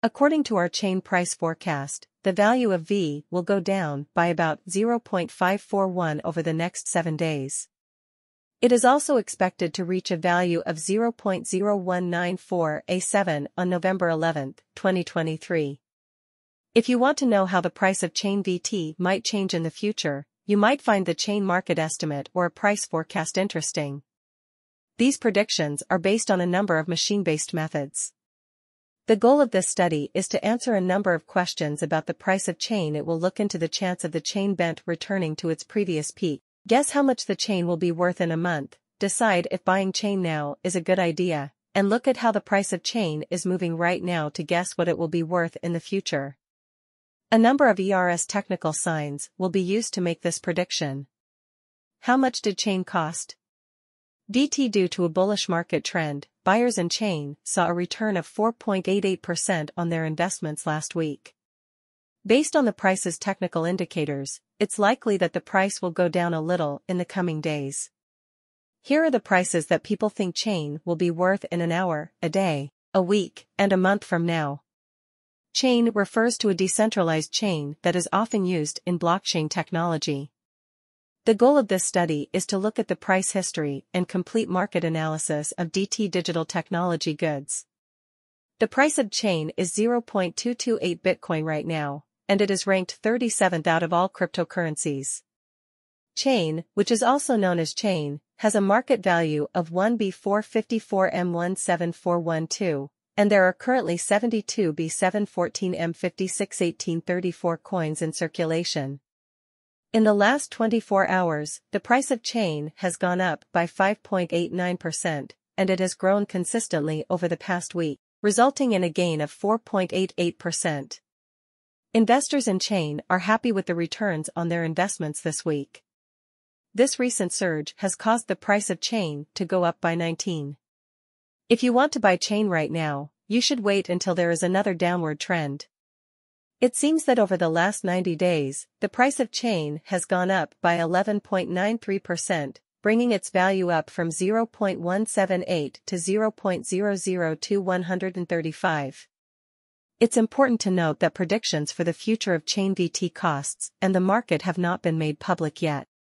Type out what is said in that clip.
According to our chain price forecast, the value of V will go down by about 0.541 over the next 7 days. It is also expected to reach a value of 0.0194 A7 on November 11, 2023. If you want to know how the price of chain VET might change in the future, you might find the chain market estimate or a price forecast interesting. These predictions are based on a number of machine-based methods. The goal of this study is to answer a number of questions about the price of chain it will look into the chance of the chain bent returning to its previous peak, guess how much the chain will be worth in a month, decide if buying chain now is a good idea, and look at how the price of chain is moving right now to guess what it will be worth in the future. A number of ERS technical signs will be used to make this prediction. How much did chain cost? DT due to a bullish market trend, buyers in chain saw a return of 4.88% on their investments last week. Based on the price's technical indicators, it's likely that the price will go down a little in the coming days. Here are the prices that people think chain will be worth in an hour, a day, a week, and a month from now. Chain refers to a decentralized chain that is often used in blockchain technology. The goal of this study is to look at the price history and complete market analysis of DT digital technology goods. The price of chain is 0.228 Bitcoin right now, and it is ranked 37th out of all cryptocurrencies. Chain, which is also known as chain, has a market value of 1B454M17412, and there are currently 72 B714M561834 coins in circulation. In the last 24 hours, the price of chain has gone up by 5.89%, and it has grown consistently over the past week, resulting in a gain of 4.88%. Investors in chain are happy with the returns on their investments this week. This recent surge has caused the price of chain to go up by 19. If you want to buy chain right now, you should wait until there is another downward trend. It seems that over the last 90 days, the price of chain has gone up by 11.93%, bringing its value up from 0.178 to 0.002 It's important to note that predictions for the future of chain VET costs and the market have not been made public yet.